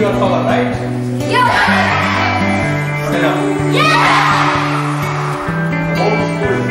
your power, right? Yeah! Okay, now. Yeah! Old school.